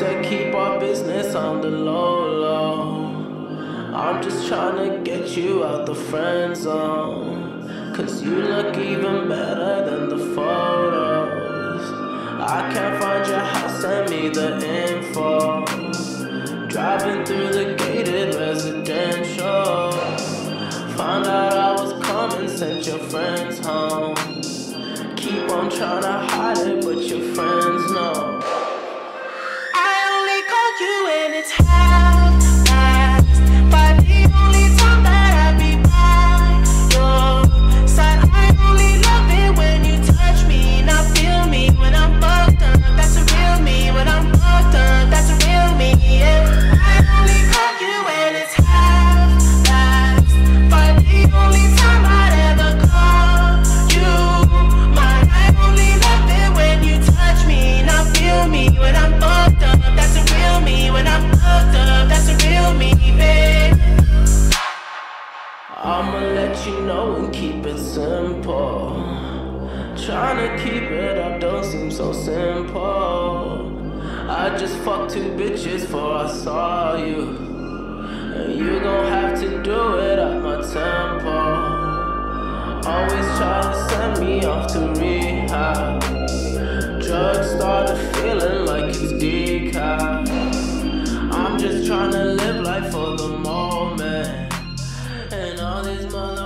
said keep our business on the low low. I'm just trying to get you out the friend zone. Cause you look even better than the photos. I can't find your house, send me the info. Driving through the gated residential. Found out I was coming, sent your friends home. Keep on trying to hide it, but your you know and keep it simple. Trying to keep it up don't seem so simple. I just fucked two bitches before I saw you. And you gon' have to do it at my tempo. Always try to send me off to rehab. Drugs started feeling like it's decaf. I'm just trying to live life for the moment. And all these mother